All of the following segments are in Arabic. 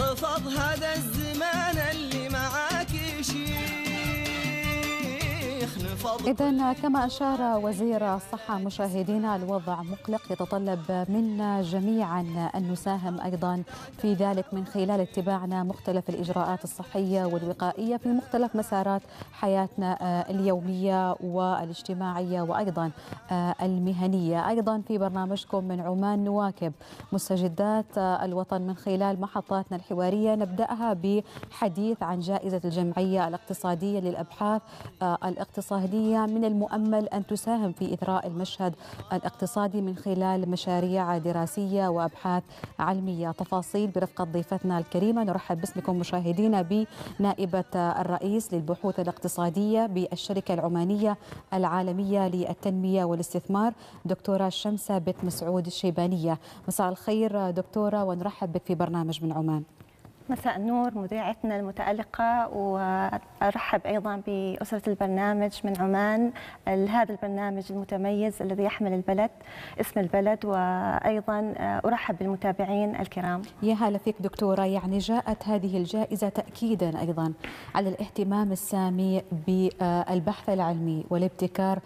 رفض هذا الزمان. إذا كما أشار وزير الصحة مشاهدينا الوضع مقلق يتطلب منا جميعا أن نساهم أيضا في ذلك من خلال اتباعنا مختلف الإجراءات الصحية والوقائية في مختلف مسارات حياتنا آه، اليومية والاجتماعية وأيضا آه، المهنية. أيضا في برنامجكم من عمان نواكب مستجدات آه، الوطن من خلال محطاتنا الحوارية. نبدأها بحديث عن جائزة الجمعية الاقتصادية للأبحاث آه، الاقتصادية من المؤمل أن تساهم في إثراء المشهد الاقتصادي من خلال مشاريع دراسية وأبحاث علمية. تفاصيل برفقة ضيفتنا الكريمة. نرحب باسمكم مشاهدينا بنائبة الرئيس للبحوث الاقتصادية بالشركة العمانية العالمية للتنمية والاستثمار دكتورة شمسة بنت مسعود الشيبانية. مساء الخير دكتورة ونرحب بك في برنامج من عمان. مساء النور مذيعتنا المتألقة وأرحب أيضا بأسرة البرنامج من عمان هذا البرنامج المتميز الذي يحمل البلد اسم البلد وأيضا أرحب بالمتابعين الكرام. يا هلا فيك دكتورة. يعني جاءت هذه الجائزة تأكيدا أيضا على الاهتمام السامي بالبحث العلمي والابتكار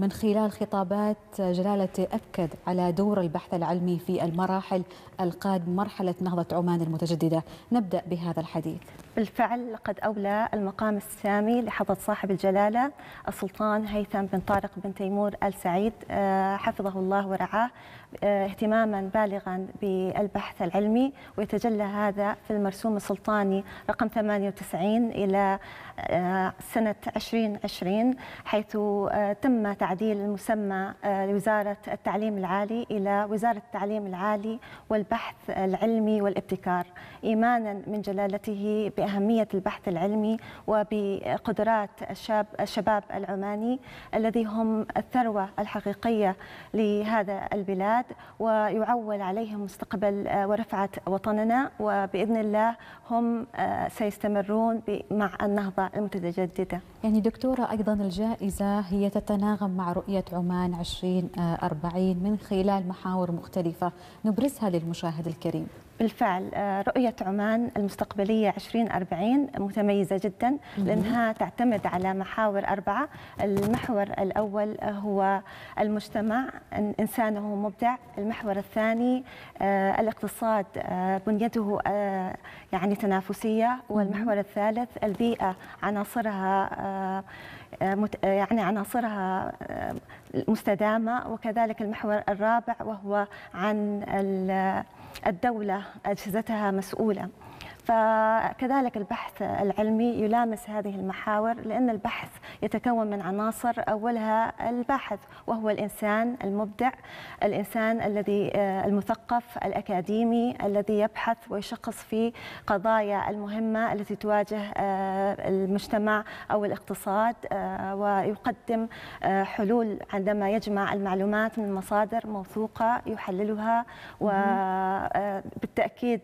من خلال خطابات جلالته أكد على دور البحث العلمي في المراحل القادمة مرحلة نهضة عمان المتجددة. نبدأ بهذا الحديث. بالفعل لقد أولى المقام السامي لحضرة صاحب الجلالة السلطان هيثم بن طارق بن تيمور آل سعيد. آه، حفظه الله ورعاه آه، اهتماما بالغا بالبحث العلمي ويتجلى هذا في المرسوم السلطاني رقم 98 إلى آه، سنة 2020 حيث تم تعديل المسمى لوزارة التعليم العالي إلى وزارة التعليم العالي والبحث العلمي والابتكار. إيمانا من جلالته بأهمية البحث العلمي وبقدرات الشاب الشباب العماني الذي هم الثروة الحقيقية لهذا البلاد ويعول عليهم مستقبل آه، ورفعة وطننا وبإذن الله هم آه، سيستمرون مع النهضة المتجددة. يعني دكتورة أيضا الجائزة هي تتناغم مع رؤية عمان 2040 من خلال محاور مختلفة. نبرزها للمشاهد الكريم. بالفعل آه، رؤية عمان المستقبلية 2040 متميزة جدا لأنها تعتمد على محاور أربعة. المحور الأول هو المجتمع إن- إنسانه مبدع. المحور الثاني آه، الاقتصاد آه، بنيته يعني تنافسية. والمحور الثالث البيئة عناصرها يعني عناصرها آه، مستدامة وكذلك المحور الرابع وهو عن ال- الدولة أجهزتها مسؤولة. فكذلك البحث العلمي يلامس هذه المحاور لأن البحث يتكون من عناصر أولها الباحث وهو الإنسان المبدع الإنسان الذي آه، المثقف الأكاديمي الذي يبحث ويشخص في قضايا المهمة التي تواجه آه، المجتمع أو الاقتصاد آه، ويقدم آه، حلول عندما يجمع المعلومات من مصادر موثوقة يحللها وبالتأكيد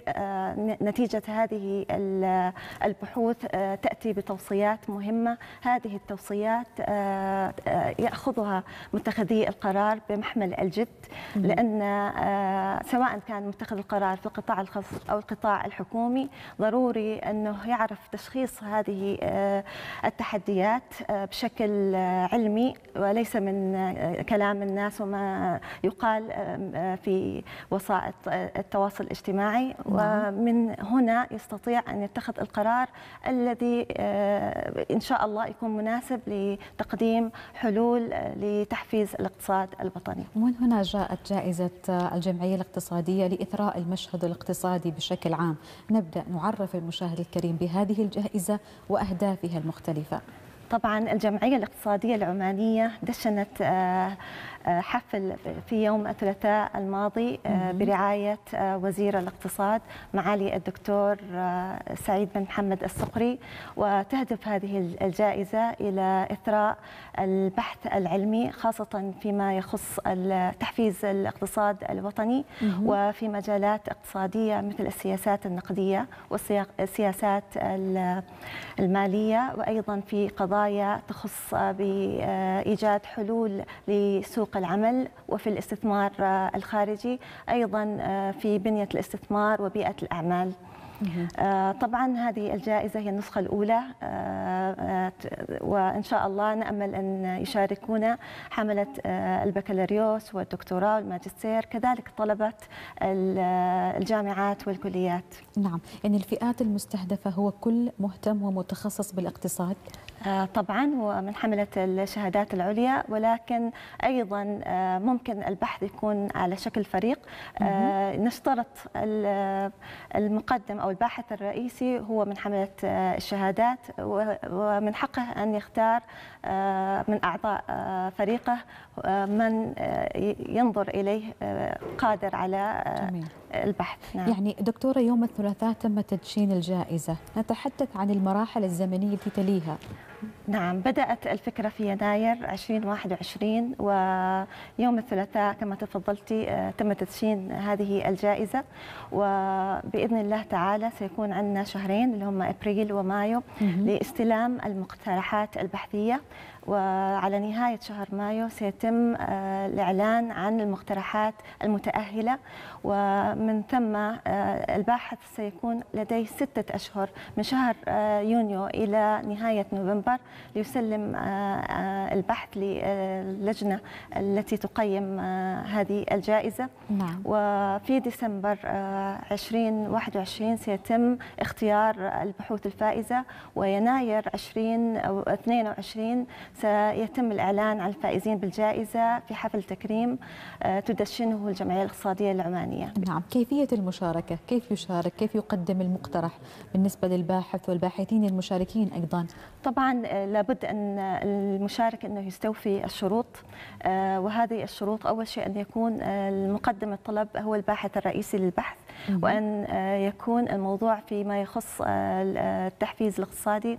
نتيجة هذه ال- البحوث آه، تأتي بتوصيات مهمة. هذه التوصيات آه، آه، يأخذها متخذي القرار بمحمل الجد لأن آه، سواء كان متخذ القرار في القطاع الخاص أو القطاع الحكومي ضروري أنه يعرف تشخيص هذه آه، التحديات آه، بشكل علمي وليس من آه، كلام الناس وما يقال آه، في وسائط التواصل الاجتماعي. ومن هنا يستطيع أن يتخذ القرار الذي إن شاء الله يكون مناسب لتقديم حلول لتحفيز الاقتصاد الوطني. ومن هنا جاءت جائزة الجمعية الاقتصادية لإثراء المشهد الاقتصادي بشكل عام. نبدأ نعرف المشاهد الكريم بهذه الجائزة وأهدافها المختلفة. طبعا الجمعية الاقتصادية العمانية دشنت آه، حفل في يوم الثلاثاء الماضي آه، برعاية آه، وزير الاقتصاد معالي الدكتور آه، سعيد بن محمد الصقري. وتهدف هذه الجائزة إلى إثراء البحث العلمي خاصة فيما يخص تحفيز الاقتصاد الوطني وفي مجالات اقتصادية مثل السياسات النقدية والسياسات ال- المالية وأيضا في قضايا تخص بإيجاد حلول لسوق سوق العمل وفي الاستثمار آه، الخارجي أيضا آه، في بنية الاستثمار وبيئة الأعمال. آه، طبعا هذه الجائزة هي النسخة الأولى وإن شاء الله نأمل أن يشاركونا حملة البكالوريوس والدكتوراه والماجستير كذلك طلبة ال- الجامعات والكليات. نعم. يعني الفئات المستهدفة هو كل مهتم ومتخصص بالاقتصاد؟ آه، طبعا ومن حملة الشهادات العليا ولكن أيضا آه، ممكن البحث يكون على شكل فريق. آه، نشترط ال- المقدم أو الباحث الرئيسي هو من حملة الشهادات ومن حقه أن يختار من أعضاء فريقه من ينظر إليه قادر على جميل. البحث. نعم. يعني دكتورة يوم الثلاثاء تم تدشين الجائزة. نتحدث عن المراحل الزمنية التي تليها. نعم بدأت الفكرة في يناير 2021 ويوم الثلاثاء كما تفضلتي آه، تم تدشين هذه الجائزة وبإذن الله تعالى سيكون عندنا شهرين اللي هم أبريل ومايو. لاستلام المقترحات البحثية وعلى نهاية شهر مايو سيتم آه، الإعلان عن المقترحات المتأهلة ومن ثم آه، الباحث سيكون لديه ستة أشهر من شهر آه، يونيو إلى نهاية نوفمبر ليسلم البحث للجنة التي تقيم آه، هذه الجائزة. نعم. وفي ديسمبر آه، 2021 سيتم اختيار البحوث الفائزة ويناير 20 أو 22 سيتم الإعلان عن الفائزين بالجائزة في حفل تكريم آه، تدشنه الجمعية الاقتصادية العمانية. نعم. كيفية المشاركة؟ كيف يشارك؟ كيف يقدم المقترح بالنسبة للباحث والباحثين المشاركين أيضا؟ طبعا آه، لابد أن انه يستوفي الشروط. آه، وهذه الشروط أول شيء أن يكون آه، المقدم الطلب هو الباحث الرئيسي للبحث. وأن آه، يكون الموضوع فيما يخص آه، التحفيز الاقتصادي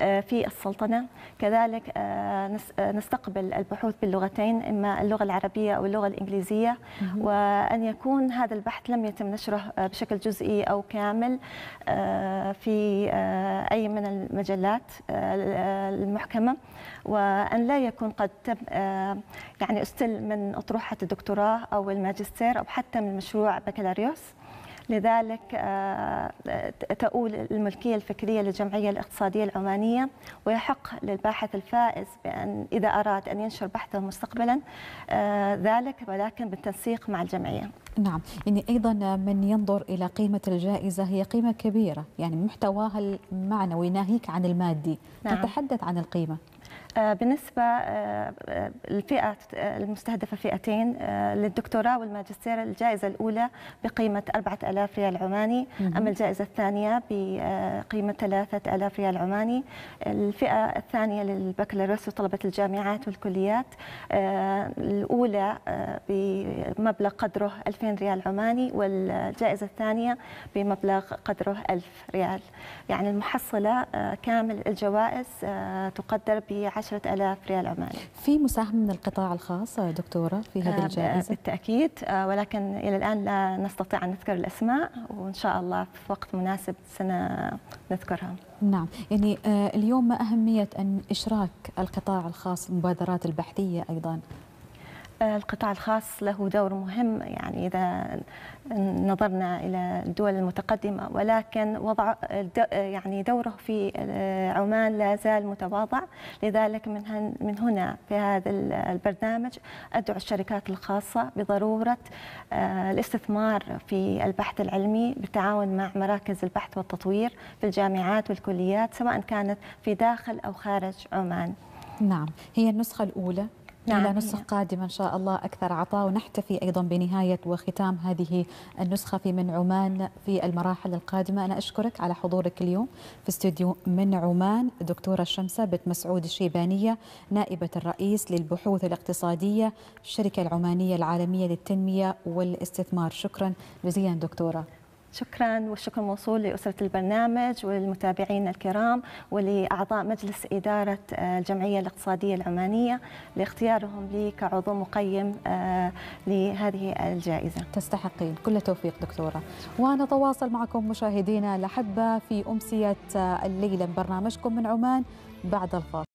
آه، في السلطنة. كذلك آه، نس- آه، نستقبل البحوث باللغتين إما اللغة العربية أو اللغة الإنجليزية. مهم. وأن يكون هذا البحث لم يتم نشره آه، بشكل جزئي أو كامل آه، في آه، أي من المجلات آه، المحكمة. وأن لا يكون قد تم آه، يعني استل من أطروحة الدكتوراه أو الماجستير أو حتى من مشروع بكالوريوس. لذلك آه، تؤول الملكية الفكرية للجمعية الاقتصادية العمانية ويحق للباحث الفائز بأن إذا أراد أن ينشر بحثه مستقبلا آه، ذلك ولكن بالتنسيق مع الجمعية. نعم. يعني أيضا من ينظر إلى قيمة الجائزة هي قيمة كبيرة. يعني محتواها المعنوي ناهيك عن المادي. نعم. نتحدث عن القيمة. بالنسبة آه، آه، الفئة آه، المستهدفة فئتين آه، للدكتوراه والماجستير الجائزة الأولى بقيمة 4000 ريال عماني. أما الجائزة الثانية بقيمة 3000 ريال عماني الفئة الثانية للبكالوريوس وطلبة الجامعات والكليات آه، الأولى آه، بمبلغ قدره 2000 ريال عماني والجائزة الثانية بمبلغ قدره 1000 ريال يعني المحصلة آه، كامل الجوائز آه، تقدر ب 10000 ريال عماني في مساهمة من القطاع الخاص دكتورة في هذه آه، الجائزة؟ بالتأكيد. آه، ولكن إلى الآن لا نستطيع أن نذكر الأسماء وإن شاء الله في وقت مناسب سنذكرها نعم. يعني آه، اليوم ما أهمية أن إشراك القطاع الخاص المبادرات البحثية أيضا؟ آه، القطاع الخاص له دور مهم يعني إذا نظرنا إلى الدول المتقدمة ولكن وضع يعني دوره في عمان لا زال متواضع. لذلك من من هنا في هذا ال- البرنامج أدعو الشركات الخاصة بضرورة آه، الاستثمار في البحث العلمي بالتعاون مع مراكز البحث والتطوير في الجامعات والكليات سواء كانت في داخل أو خارج عمان. نعم هي النسخة الأولى نعم، إلى. نسخ قادمة إن شاء الله أكثر عطاء ونحتفي أيضا بنهاية وختام هذه النسخة في من عمان في المراحل القادمة. أنا أشكرك على حضورك اليوم في استوديو من عمان دكتورة شمسة بنت مسعود الشيبانية نائبة الرئيس للبحوث الاقتصادية الشركة العمانية العالمية للتنمية والاستثمار. شكرا جزيلا دكتورة. شكرا والشكر موصول لأسرة البرنامج والمتابعين الكرام ولأعضاء مجلس إدارة آه، الجمعية الاقتصادية العمانية لاختيارهم لي كعضو مقيم آه، لهذه الجائزة. تستحقين كل توفيق دكتورة. ونتواصل معكم مشاهدينا الأحبة في أمسية الليلة. من برنامجكم من عمان بعد الفاصل.